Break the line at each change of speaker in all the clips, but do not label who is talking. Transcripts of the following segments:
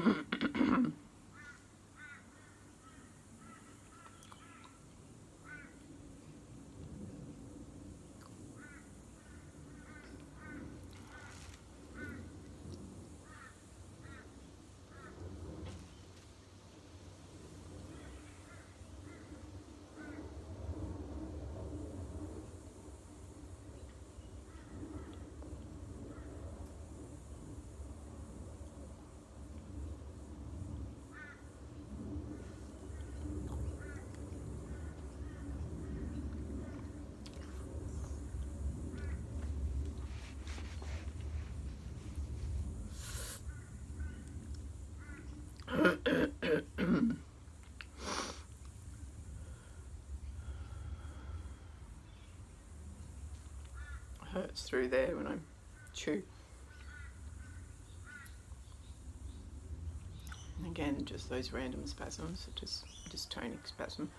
Mm-hmm. That's through there when I chew. And again, just those random spasms, just dystonic spasm.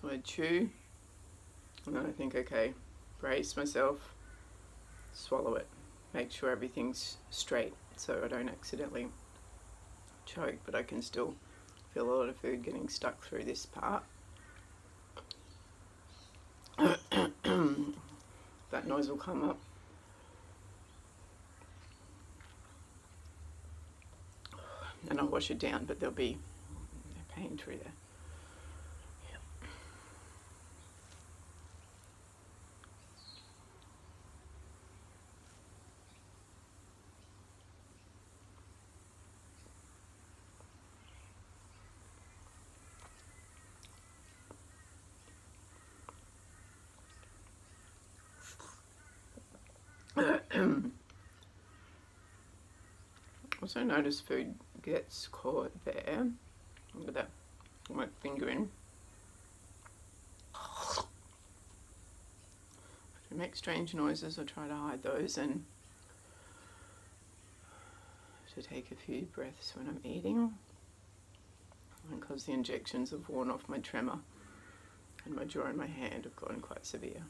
So I chew, and then I think, okay, brace myself, swallow it, make sure everything's straight so I don't accidentally choke, but I can still feel a lot of food getting stuck through this part. that noise will come up. And I'll wash it down, but there'll be pain through there. Also notice food gets caught there. Look at that. My finger in. If you make strange noises, I try to hide those and to take a few breaths when I'm eating. Because the injections have worn off my tremor and my jaw and my hand have gotten quite severe.